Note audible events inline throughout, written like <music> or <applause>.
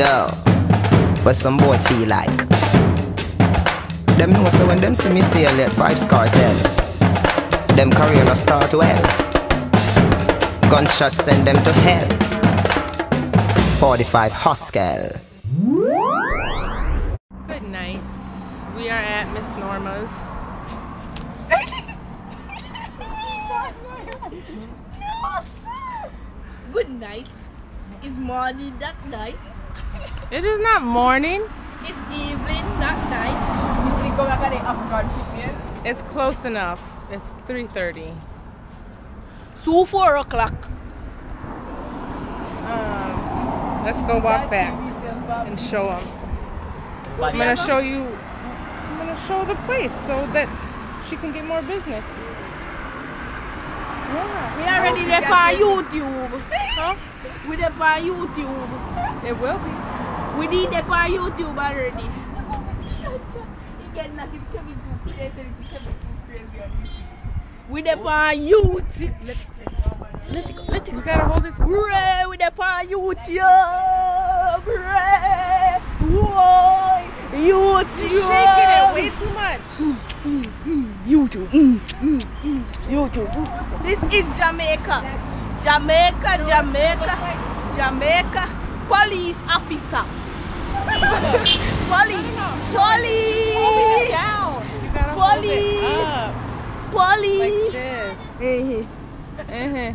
Yo, what some boy feel like? Them know so when them see me sail at Vybz Kartel, them career no start well. Gunshots send them to hell. 45 Hoskel. Good night. We are at Miss Norma's. <laughs> Good night. It's morning, that night. It is not morning. It's evening, that night. Missy go back at the Afghan shipment. It's close enough. It's 3:30. So four o'clock. Um, let's go walk back and show them. I'm gonna show you. I'm gonna show the place so that she can get more business. Yeah. We already there on YouTube. Huh? <laughs> We there on YouTube. It will be. We need there on YouTube already. We there on YouTube. Let, it go, let it You go. gotta hold. Hooray, we there on YouTube. Hooray. Whoa. YouTube. You're shaking it way too much. YouTube. Mm, mm, mm, YouTube. This is Jamaica. Jamaica, Jamaica, Jamaica. Police officer. <laughs> Police. Hold it Police. down. You gotta hold Police. Police. this. Eh, Uh-huh.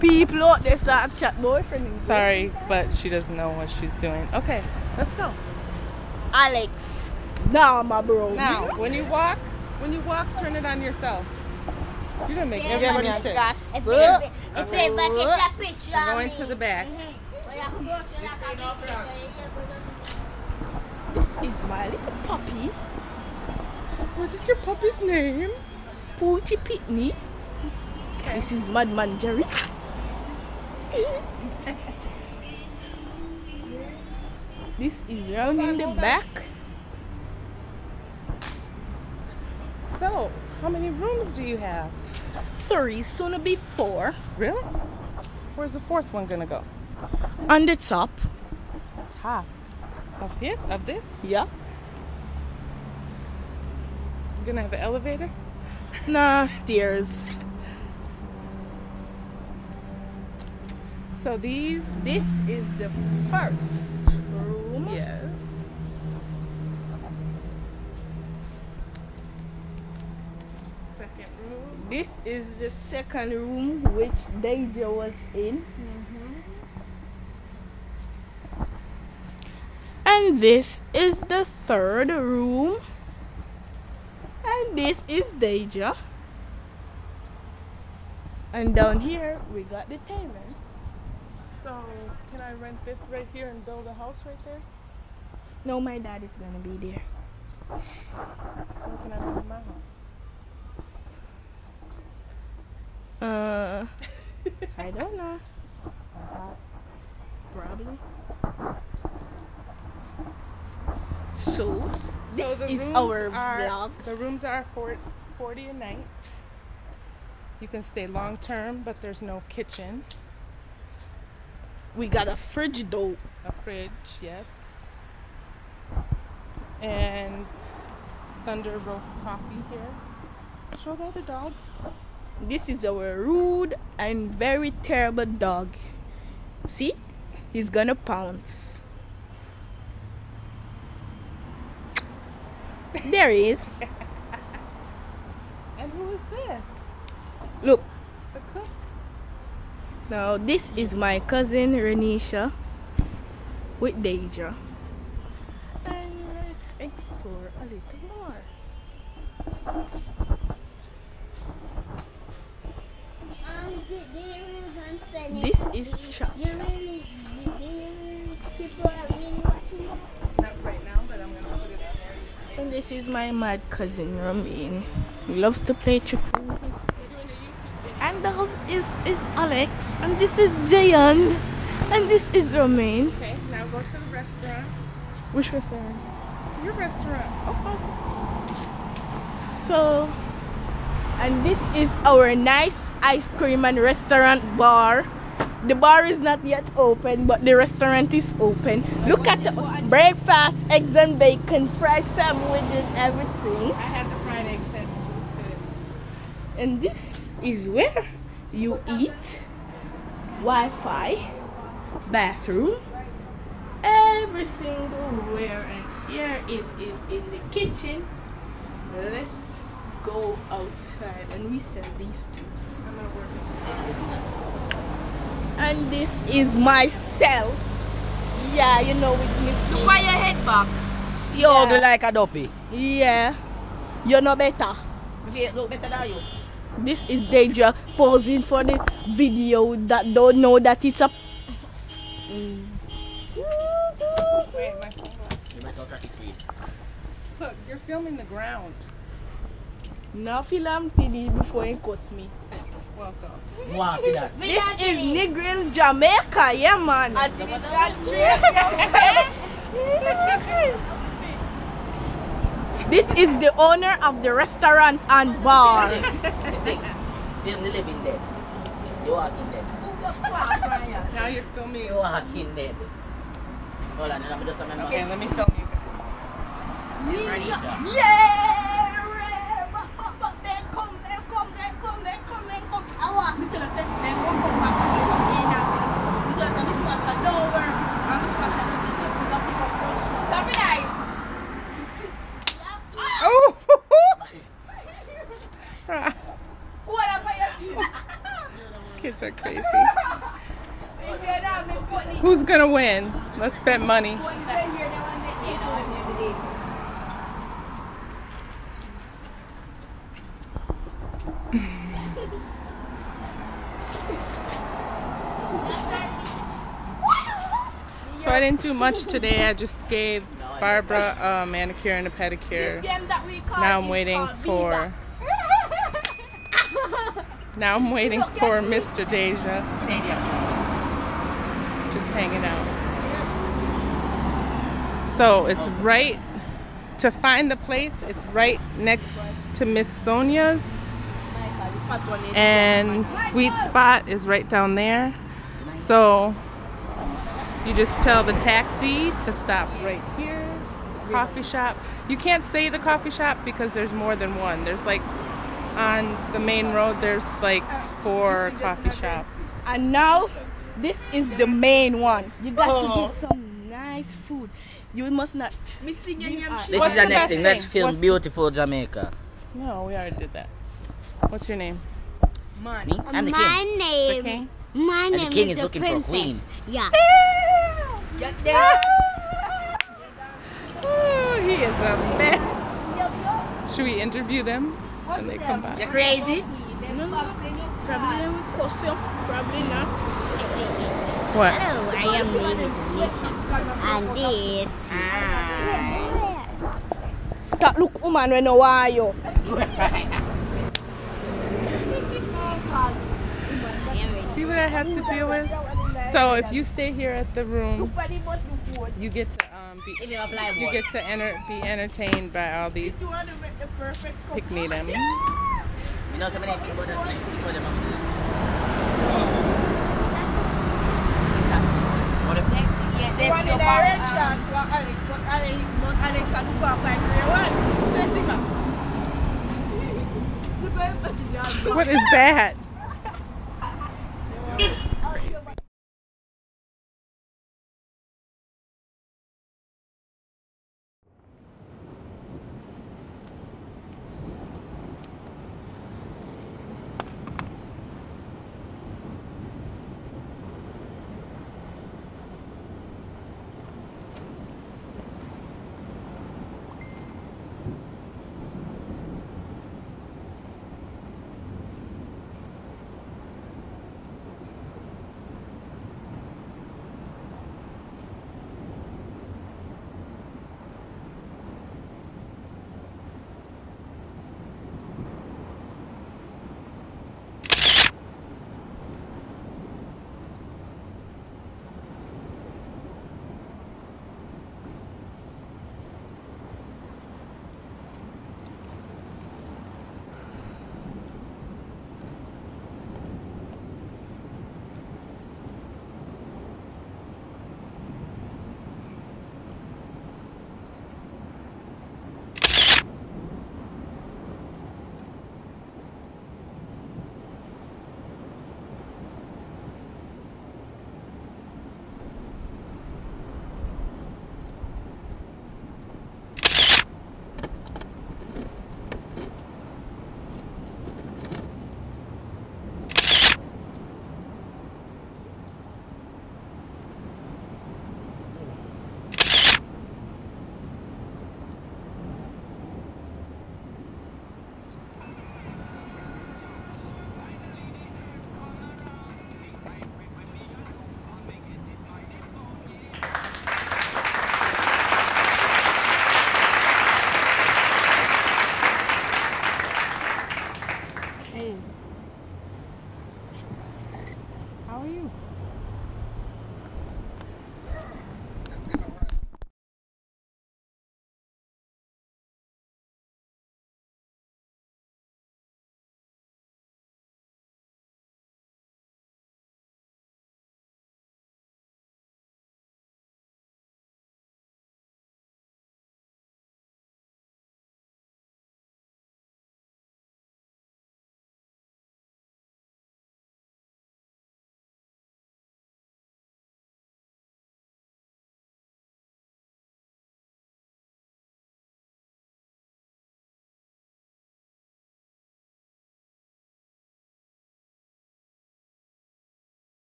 People out there start chat boyfriend. Sorry, but she doesn't know what she's doing. Okay, let's go. Alex. Nah, my bro. Now, when you walk, when you walk, turn it on yourself. You're gonna make everybody sick. Yes, If sir. if if if I get a picture We're of going me. to the back. Mhm. Well, I can go to like a picture, yeah, go to the- This is my little puppy. What is your puppy's name? Poochie Pitney. This is Madman Jerry. <laughs> this is round in the back. So, how many rooms do you have? Three, soon to be four. Really? Where's the fourth one gonna go? On the top. Top. Of it? Of this? Yeah. You're gonna have an elevator? Nah, stairs. So these, This is the first room. yes. Second room. This is the second room which Deja was in. Mm-hmm. And this is the third room. And this is Deja. And down here we got the tenant. So, can I rent this right here and build a house right there? No, my dad is gonna be there. Can I my house? Uh, <laughs> I don't know. Probably. So, this so is our are, vlog. The rooms are for 40 a night. You can stay long term, but there's no kitchen. We got a fridge though. A fridge, yes. And Thunder roast coffee here. Show the other dog. This is our rude and very terrible dog. See? He's gonna pounce. There he is. And who is this? Look. The cook? Now this is my cousin Renisha with Deja. And let's explore a little more. Um, do, do you really understand it? This is Do you- Chop You really, do you really, people are really watching it? Not right now, but I'm gonna put it on there. And this is my mad cousin Ramin. He loves to play tricks. We're doing a YouTube. And that is, is Alex. And this is Jayan. And this is Romain. Okay, now go to the restaurant. Which restaurant? Your restaurant. Oh, So, and this is our nice ice cream and restaurant bar. The bar is not yet open, but the restaurant is open. Look at the breakfast, eggs and bacon, fried sandwiches, everything. I had the fried egg sandwich. It. And this is where you eat, Wi-Fi, bathroom, every single where. And here is is in the kitchen. Let's go outside and we sell these tools. I'm gonna work it. And this is myself. Yeah, you know it's me Look why your head back. You Yeah. ugly like a duppy. Yeah, you know better. If you look better than you. This is Deja posing for the video that don't know that it's a. Wait, my phone. You might talk at speed. Look, you're filming the ground. Now film TV before it cuts me. Welcome. Wow, see. This is Negril Jamaica, yeah man. This is the owner of the restaurant and bar. Mistake. Film the living dead. You walking dead. Now you're filming. You walking dead. Hold on, let me just remember. Okay, let me film you guys. Anisha. Yeah! But, but, but they come, they come, they come, they come, they come. Awa. Because I said they won't come back and they won't get out. Because I'm a smash at nowhere. I'm a smash at the system. Pick up, pick up, push. Stop it, I. Oh! What up, I Kids are crazy. Who's gonna win? Let's bet money. So I didn't do much today. I just gave Barbara a manicure and a pedicure. Now I'm waiting for. Now I'm waiting for Mr. Deja. Just hanging out. So it's right to find the place. It's right next to Miss Sonia's, and Sweet Spot is right down there. So you just tell the taxi to stop right here. Coffee shop. You can't say the coffee shop because there's more than one. There's like on the main road. There's like four coffee shops. And now, this is the main one. You got Oh. to get some nice food. You must not. These are- This is the the next thing. Let's film What's- beautiful Jamaica. No, we already did that. What's your name? Me? I'm the my king. The name. king. My the name king is, is the looking for a queen. Yeah. Oh, he is a mess. Should we interview them when they come by? You're crazy. Probably will cost you. Probably not. What? Hello, I am name is Nisha. And this is That look woman when no why you. See what I have to deal with? So if you stay here at the room, you get to um, be you get to enter, be entertained by all these You want to make the perfect cup. pick me them. You know somebody think about that like before them. One in the what Alex, but Alex, but Alex had to go up like one. What is that?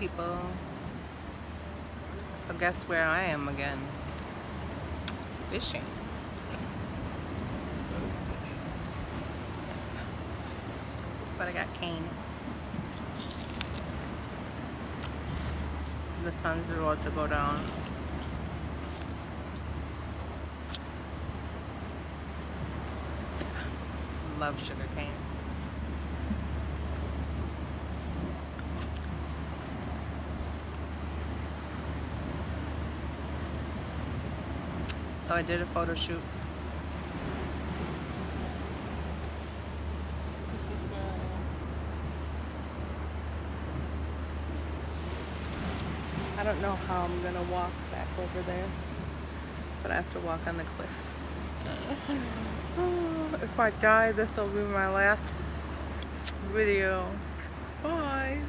People. So guess where I am again? Fishing. But I got cane. The sun's about to go down. Love sugar cane. So I did a photo shoot. This is where I am. I don't know how I'm gonna walk back over there, but I have to walk on the cliffs. <laughs> if I die, this will be my last video. Bye.